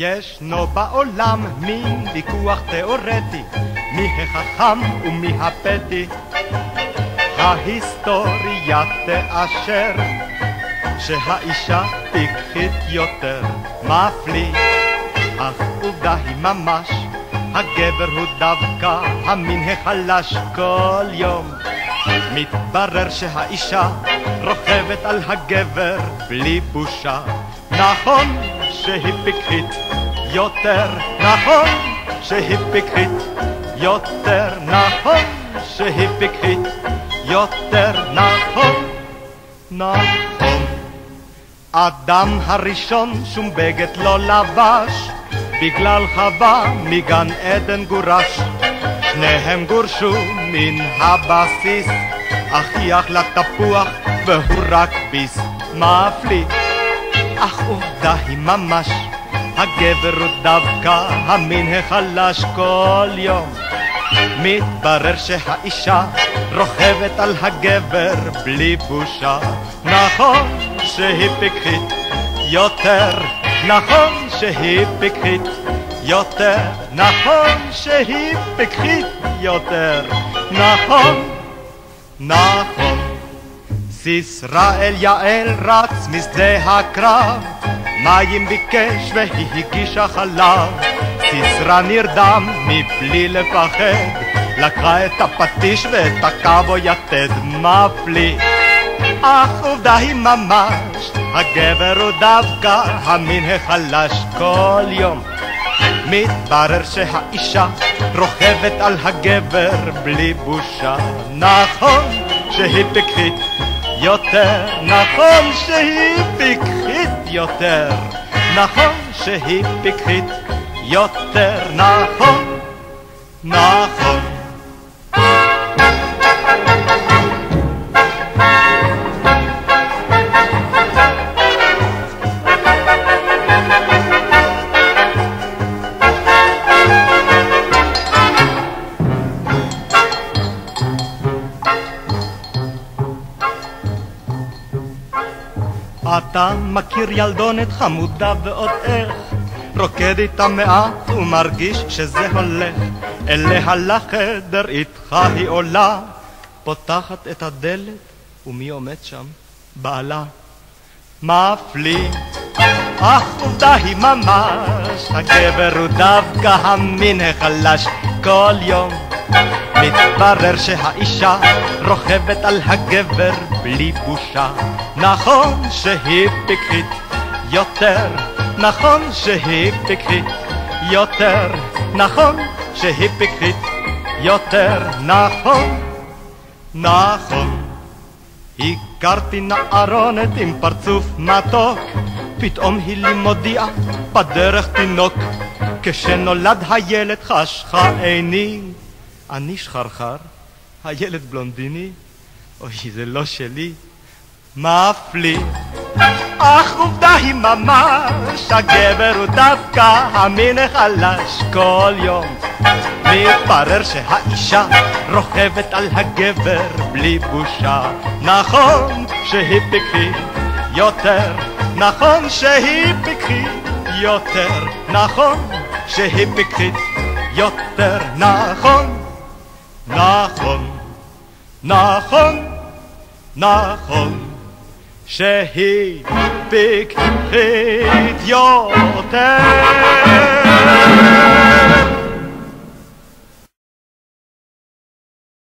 ישנו בעולם מין ויכוח תיאורטי, מי החכם ומי הפתי. ההיסטוריה תאשר שהאישה פיקחית יותר מפליא, אך עובדה היא ממש, הגבר הוא דווקא המין החלש כל יום. מתברר שהאישה רוכבת על הגבר בלי בושה. נכון שהיא פיקחית יותר, נכון שהיא פיקחית יותר, נכון שהיא פיקחית יותר, נכון, נכון. אדם הראשון שום בגד לא לבש, בגלל חווה מגן עדן גורש. שניהם גורשו מן הבסיס, אחי אכלה תפוח והוא רק ביס מפליא. אך עובדה היא ממש, הגבר הוא דווקא המין החלש כל יום. מתברר שהאישה רוכבת על הגבר בלי בושה. נכון שהיא פיקחית יותר, נכון שהיא פיקחית יותר, נכון שהיא פיקחית יותר, נכון, נכון. סיסראל יעל רץ משדה הקרב, מים ביקש והיא הגישה חלב. סיסרא נרדם מבלי לפחד, לקחה את הפטיש ואת הקו יתד מפליא. אך עובדה היא ממש, הגבר הוא דווקא המין החלש כל יום. מתברר שהאישה רוכבת על הגבר בלי בושה. נכון שהיא פיקחית יותר, נכון שהיא פיקחית יותר, נכון שהיא פיקחית יותר, נכון, נכון. אתה מכיר ילדונת חמודה ועוד איך. רוקד איתה מעט ומרגיש שזה הולך. אליה לחדר איתך היא עולה. פותחת את הדלת ומי עומד שם? בעלה. מפליא. אך עובדה היא ממש הגבר הוא דווקא המין החלש. כל יום מתברר שהאישה רוכבת על הגבר בלי בושה נכון שהיא פיקחית יותר נכון שהיא פיקחית יותר נכון שהיא פיקחית יותר נכון נכון. הכרתי נערונת עם פרצוף מתוק פתאום היא לי מודיעה בדרך תינוק. כשנולד הילד חשכה עיני אני שחרחר, הילד בלונדיני, אוי, זה לא שלי, מפליא. אך עובדה היא ממש, הגבר הוא דווקא המין החלש כל יום. מתברר שהאישה רוכבת על הגבר בלי בושה. נכון שהיא פיקחית יותר, נכון שהיא פיקחית יותר, נכון שהיא פיקחית יותר, נכון. נכון, נכון, נכון, שהיא פיקחית יותר.